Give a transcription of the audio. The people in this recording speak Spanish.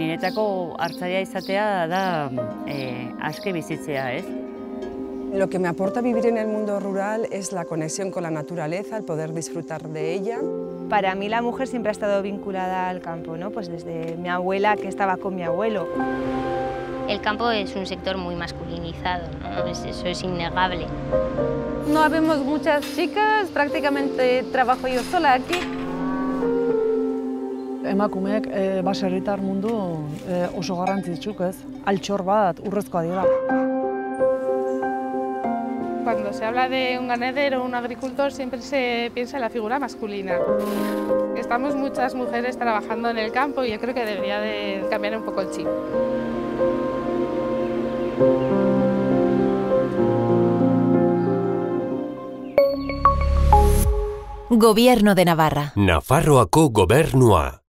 niretako hartzaia izatea da eh, aske bizitzea, ez? Lo que me aporta vivir en el mundo rural es la conexión con la naturaleza, el poder disfrutar de ella. Para mí la mujer siempre ha estado vinculada al campo, ¿no? pues desde mi abuela que estaba con mi abuelo. El campo es un sector muy masculinizado, ¿no? eso es innegable. No habemos muchas chicas, prácticamente trabajo yo sola aquí. Emakumeek e, baserritar mundu e, oso garrantzitsuk ez, altxor bat urrezkoa dira. Cuando se habla de un ganadero o un agricultor siempre se piensa en la figura masculina. Estamos muchas mujeres trabajando en el campo y yo creo que debería de cambiar un poco el chip. Gobierno de Navarra. Nafarroako gobernua.